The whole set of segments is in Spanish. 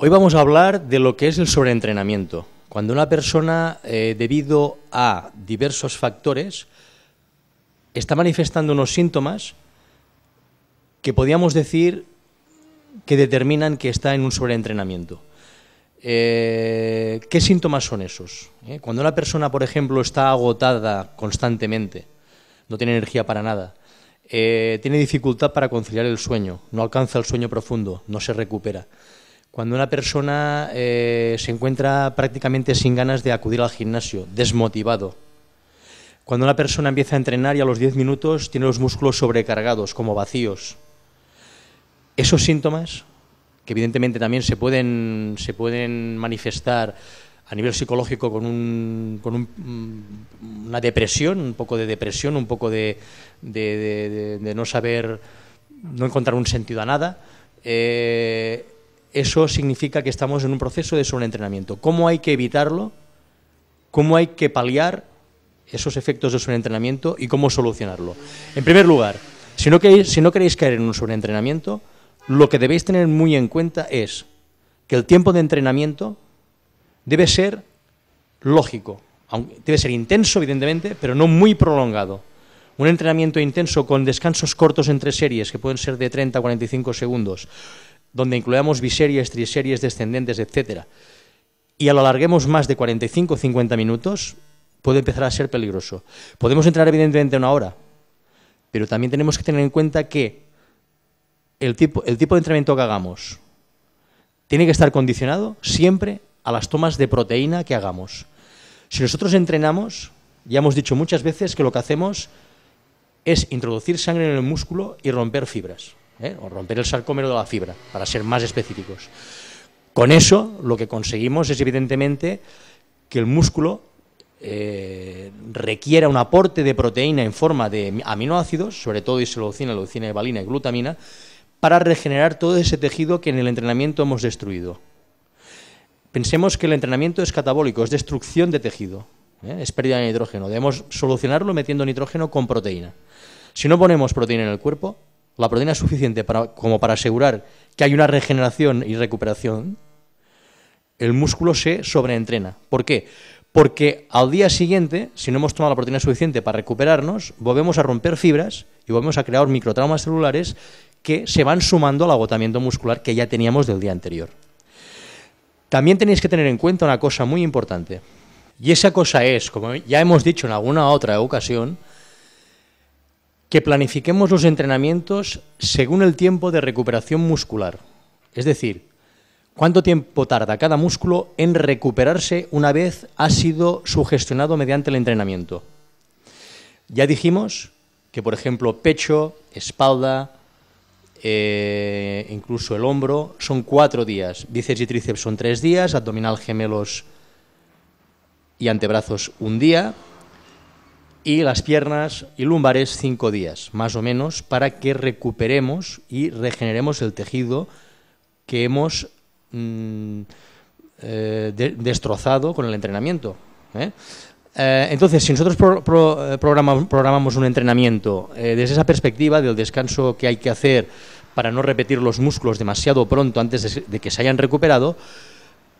Hoy vamos a hablar de lo que es el sobreentrenamiento. Cuando una persona, eh, debido a diversos factores, está manifestando unos síntomas que podríamos decir que determinan que está en un sobreentrenamiento. Eh, ¿Qué síntomas son esos? Eh, cuando una persona, por ejemplo, está agotada constantemente, no tiene energía para nada, tiene dificultad para conciliar el sueño, no alcanza el sueño profundo, no se recupera cuando una persona eh, se encuentra prácticamente sin ganas de acudir al gimnasio, desmotivado. Cuando una persona empieza a entrenar y a los 10 minutos tiene los músculos sobrecargados, como vacíos. Esos síntomas, que evidentemente también se pueden, se pueden manifestar a nivel psicológico con, un, con un, una depresión, un poco de depresión, un poco de, de, de, no saber, no encontrar un sentido a nada, eh, eso significa que estamos en un proceso de sobreentrenamiento. ¿Cómo hay que evitarlo? ¿Cómo hay que paliar esos efectos de sobreentrenamiento y cómo solucionarlo? En primer lugar, si no queréis caer en un sobreentrenamiento, lo que debéis tener muy en cuenta es que el tiempo de entrenamiento debe ser lógico, debe ser intenso, evidentemente, pero no muy prolongado. Un entrenamiento intenso con descansos cortos entre series, que pueden ser de 30 a 45 segundos, donde incluamos biseries, triseries descendentes, etc., y lo alarguemos más de 45 o 50 minutos, puede empezar a ser peligroso. Podemos entrar evidentemente una hora, pero también tenemos que tener en cuenta que el tipo, el tipo de entrenamiento que hagamos tiene que estar condicionado siempre a las tomas de proteína que hagamos. Si nosotros entrenamos, ya hemos dicho muchas veces que lo que hacemos es introducir sangre en el músculo y romper fibras. ¿eh? o romper el sarcómero de la fibra, para ser más específicos. Con eso lo que conseguimos es evidentemente que el músculo eh, requiera un aporte de proteína en forma de aminoácidos, sobre todo isoleucina, leucina, valina y glutamina, para regenerar todo ese tejido que en el entrenamiento hemos destruido. Pensemos que el entrenamiento es catabólico, es destrucción de tejido, ¿eh? es pérdida de nitrógeno. Debemos solucionarlo metiendo nitrógeno con proteína. Si no ponemos proteína en el cuerpo, la proteína es suficiente para, como para asegurar que hay una regeneración y recuperación, el músculo se sobreentrena. ¿Por qué? Porque al día siguiente, si no hemos tomado la proteína suficiente para recuperarnos, volvemos a romper fibras y volvemos a crear microtraumas celulares que se van sumando al agotamiento muscular que ya teníamos del día anterior. También tenéis que tener en cuenta una cosa muy importante. Y esa cosa es, como ya hemos dicho en alguna otra ocasión, que planifiquemos los entrenamientos según el tiempo de recuperación muscular. Es decir, cuánto tiempo tarda cada músculo en recuperarse una vez ha sido sugestionado mediante el entrenamiento. Ya dijimos que, por ejemplo, pecho, espalda, eh, incluso el hombro, son cuatro días. Bíceps y tríceps son tres días, abdominal, gemelos y antebrazos un día, y las piernas y lumbares cinco días, más o menos, para que recuperemos y regeneremos el tejido que hemos mm, eh, destrozado con el entrenamiento. ¿eh? Eh, entonces, si nosotros programamos, un entrenamiento desde esa perspectiva del descanso que hay que hacer para no repetir los músculos demasiado pronto antes de que se hayan recuperado,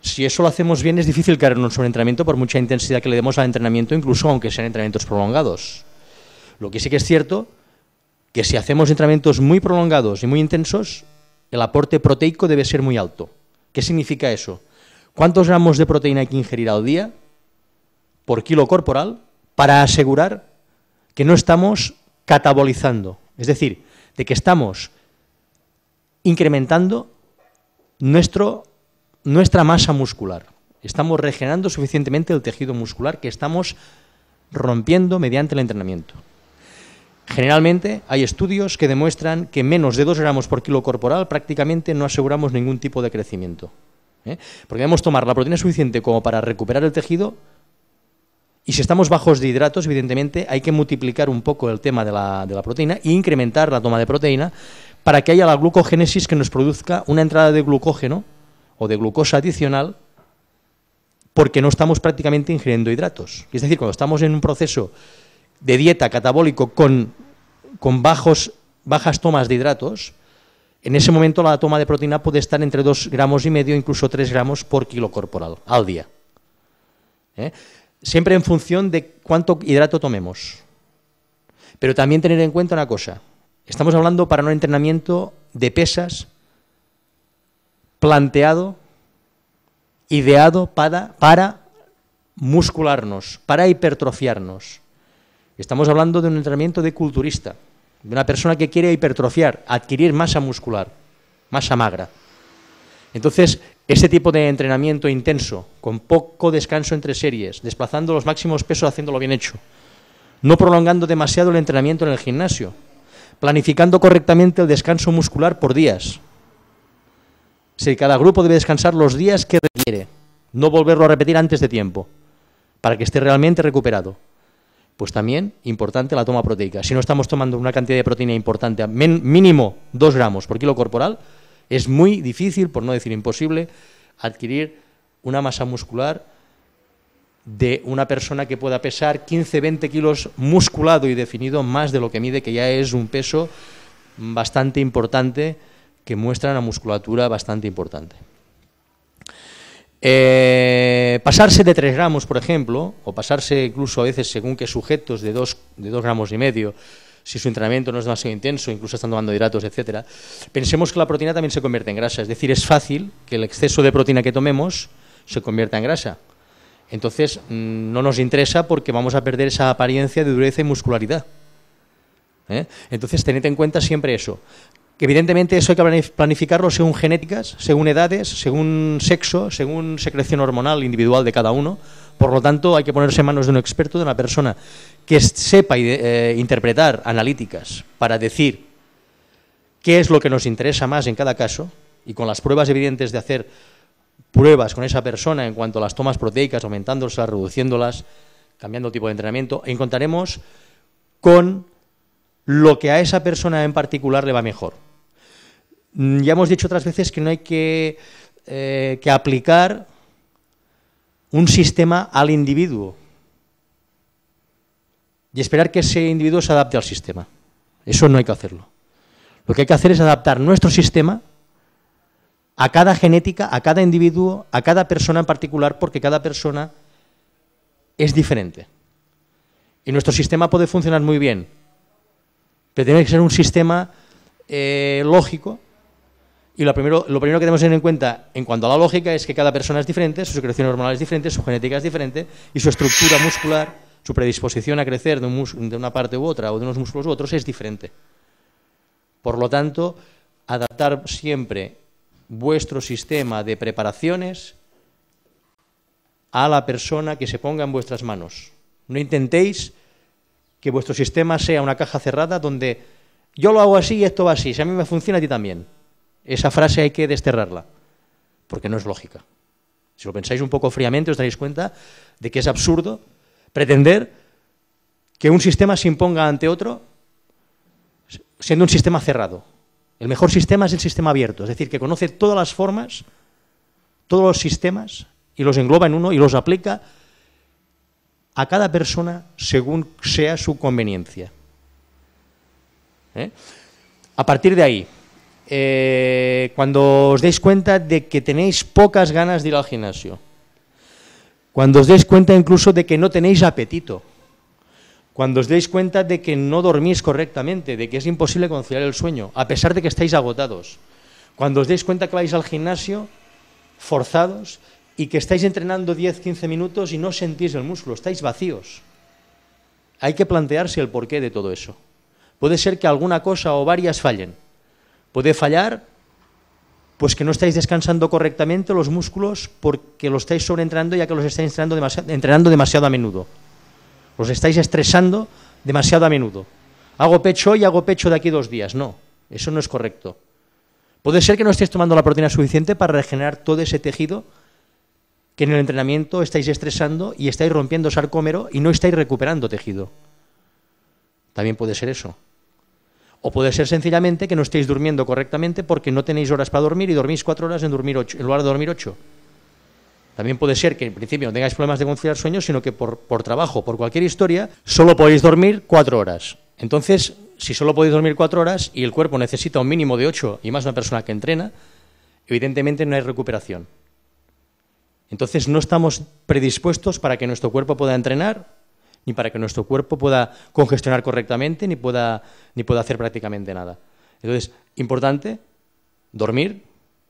si eso lo hacemos bien, es difícil caer en un sobreentrenamiento por mucha intensidad que le demos al entrenamiento, incluso aunque sean entrenamientos prolongados. Lo que sí que es cierto, que si hacemos entrenamientos muy prolongados y muy intensos, el aporte proteico debe ser muy alto. ¿Qué significa eso? ¿Cuántos gramos de proteína hay que ingerir al día por kilo corporal para asegurar que no estamos catabolizando? Es decir, de que estamos incrementando nuestro nuestra masa muscular. Estamos regenerando suficientemente el tejido muscular que estamos rompiendo mediante el entrenamiento. Generalmente hay estudios que demuestran que menos de 2 gramos por kilo corporal prácticamente no aseguramos ningún tipo de crecimiento. ¿eh? Porque debemos tomar la proteína suficiente como para recuperar el tejido y si estamos bajos de hidratos, evidentemente hay que multiplicar un poco el tema de la, proteína e incrementar la toma de proteína para que haya la glucogénesis que nos produzca una entrada de glucógeno o de glucosa adicional porque no estamos prácticamente ingiriendo hidratos. Es decir, cuando estamos en un proceso de dieta catabólico con, bajas tomas de hidratos, en ese momento la toma de proteína puede estar entre 2 gramos y medio, incluso 3 gramos por kilo corporal al día. ¿Eh? Siempre en función de cuánto hidrato tomemos. Pero también tener en cuenta una cosa. Estamos hablando para un entrenamiento de pesas planteado, ideado para, para muscularnos, para hipertrofiarnos. Estamos hablando de un entrenamiento de culturista, de una persona que quiere hipertrofiar, adquirir masa muscular, masa magra. Entonces, ese tipo de entrenamiento intenso, con poco descanso entre series, desplazando los máximos pesos haciéndolo bien hecho, no prolongando demasiado el entrenamiento en el gimnasio, planificando correctamente el descanso muscular por días. Si cada grupo debe descansar los días que requiere, no volverlo a repetir antes de tiempo, para que esté realmente recuperado. Pues también importante la toma proteica. Si no estamos tomando una cantidad de proteína importante, mínimo 2 gramos por kilo corporal, es muy difícil, por no decir imposible, adquirir una masa muscular de una persona que pueda pesar 15-20 kilos musculado y definido más de lo que mide, que ya es un peso bastante importante, que muestra una musculatura bastante importante. Eh, pasarse de 3 gramos, por ejemplo, o pasarse incluso a veces según qué sujetos de 2 de dos gramos y medio, si su entrenamiento no es demasiado intenso, incluso están tomando hidratos, etcétera, pensemos que la proteína también se convierte en grasa. Es decir, es fácil que el exceso de proteína que tomemos se convierta en grasa. Entonces, mm, no nos interesa porque vamos a perder esa apariencia de dureza y muscularidad. ¿eh? Entonces, tened en cuenta siempre eso que evidentemente eso hay que planificarlo según genéticas, según edades, según sexo, según secreción hormonal individual de cada uno. Por lo tanto, hay que ponerse en manos de un experto, de una persona que sepa eh, interpretar analíticas para decir qué es lo que nos interesa más en cada caso y con las pruebas evidentes de hacer pruebas con esa persona en cuanto a las tomas proteicas, aumentándolas, reduciéndolas, cambiando tipo de entrenamiento, encontraremos con lo que a esa persona en particular le va mejor. Mm, ya hemos dicho otras veces que no hay que, eh, que aplicar un sistema al individuo y esperar que ese individuo se adapte al sistema. Eso no hay que hacerlo. Lo que hay que hacer es adaptar nuestro sistema a cada genética, a cada individuo, a cada persona en particular, porque cada persona es diferente. Y nuestro sistema puede funcionar muy bien, pero tiene que ser un sistema eh, lógico y lo primero, que tenemos que tener en cuenta en cuanto a la lógica es que cada persona es diferente, su secreción hormonal es diferente, su genética es diferente y su estructura muscular, su predisposición a crecer de, de una parte u otra o de unos músculos u otros es diferente. Por lo tanto, adaptar siempre vuestro sistema de preparaciones a la persona que se ponga en vuestras manos. No intentéis que vuestro sistema sea una caja cerrada donde yo lo hago así y esto va así, si a mí me funciona a ti también. Esa frase hay que desterrarla, porque no es lógica. Si lo pensáis un poco fríamente, os daréis cuenta de que es absurdo pretender que un sistema se imponga ante otro siendo un sistema cerrado. El mejor sistema es el sistema abierto, es decir, que conoce todas las formas, todos los sistemas, y los engloba en uno y los aplica a cada persona según sea su conveniencia. ¿Eh? A partir de ahí, eh, cuando os deis cuenta de que tenéis pocas ganas de ir al gimnasio, cuando os deis cuenta incluso de que no tenéis apetito, cuando os deis cuenta de que no dormís correctamente, de que es imposible conciliar el sueño, a pesar de que estáis agotados, cuando os deis cuenta que vais al gimnasio forzados y que estáis entrenando 10-15 minutos y no sentís el músculo, estáis vacíos. Hay que plantearse el porqué de todo eso. Puede ser que alguna cosa o varias fallen. Puede fallar pues que no estáis descansando correctamente los músculos porque los estáis sobreentrenando ya que los estáis entrenando demasiado, entrenando demasiado a menudo. Los estáis estresando demasiado a menudo. Hago pecho hoy, hago pecho de aquí dos días. No, eso no es correcto. Puede ser que no estéis tomando la proteína suficiente para regenerar todo ese tejido que en el entrenamiento estáis estresando y estáis rompiendo sarcómero y no estáis recuperando tejido. También puede ser eso. O puede ser sencillamente que no estéis durmiendo correctamente porque no tenéis horas para dormir y dormís cuatro horas en, dormir ocho, en lugar de dormir ocho. También puede ser que en principio no tengáis problemas de conciliar sueño, sino que por, por trabajo, por cualquier historia, solo podéis dormir cuatro horas. Entonces, si solo podéis dormir cuatro horas y el cuerpo necesita un mínimo de ocho y más una persona que entrena, evidentemente no hay recuperación. Entonces no estamos predispuestos para que nuestro cuerpo pueda entrenar, ni para que nuestro cuerpo pueda congestionar correctamente, ni pueda, ni pueda hacer prácticamente nada. Entonces, importante, dormir,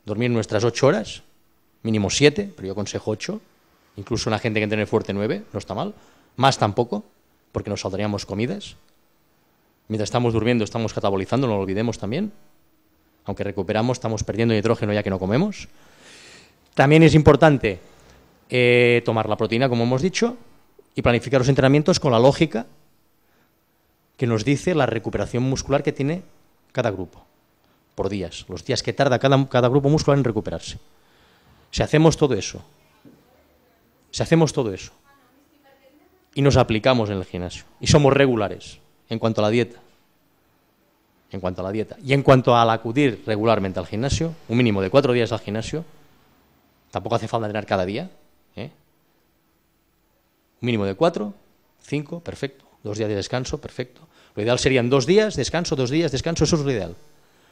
dormir nuestras ocho horas, mínimo siete, pero yo aconsejo ocho, incluso una gente que entrene fuerte nueve, no está mal, más tampoco, porque nos saldríamos comidas. Mientras estamos durmiendo estamos catabolizando, no lo olvidemos también. Aunque recuperamos, estamos perdiendo nitrógeno ya que no comemos. También es importante eh, tomar la proteína, como hemos dicho, y planificar los entrenamientos con la lógica que nos dice la recuperación muscular que tiene cada grupo, por días, los días que tarda cada, grupo muscular en recuperarse. Si hacemos todo eso, si hacemos todo eso, y nos aplicamos en el gimnasio, y somos regulares, en cuanto a la dieta. En cuanto a la dieta. Y en cuanto al acudir regularmente al gimnasio, un mínimo de cuatro días al gimnasio, tampoco hace falta entrenar cada día. Mínimo de cuatro, cinco, perfecto. Dos días de descanso, perfecto. Lo ideal serían dos días, descanso, dos días, descanso, eso es lo ideal.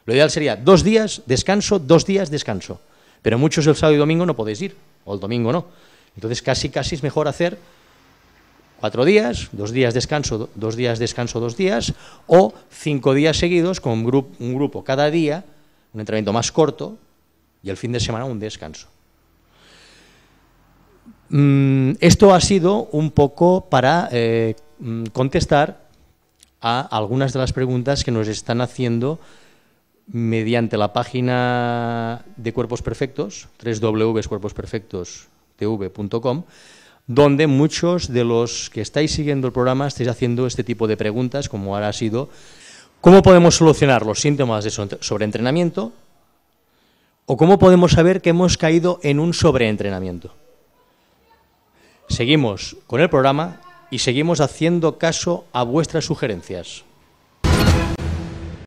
Lo ideal sería dos días, descanso, dos días, descanso. Pero muchos el sábado y domingo no podéis ir, o el domingo no. Entonces casi, casi es mejor hacer cuatro días, dos días descanso, dos días descanso, dos días, o cinco días seguidos con un grupo, un grupo cada día, un entrenamiento más corto, y el fin de semana un descanso. Mm, esto ha sido un poco para eh, mm, contestar a algunas de las preguntas que nos están haciendo mediante la página de Cuerpos Perfectos, www.cuerposperfectostv.com, donde muchos de los que estáis siguiendo el programa estáis haciendo este tipo de preguntas, como ahora ha sido, ¿cómo podemos solucionar los síntomas de sobreentrenamiento? ¿O cómo podemos saber que hemos caído en un sobreentrenamiento? Seguimos con el programa y seguimos haciendo caso a vuestras sugerencias.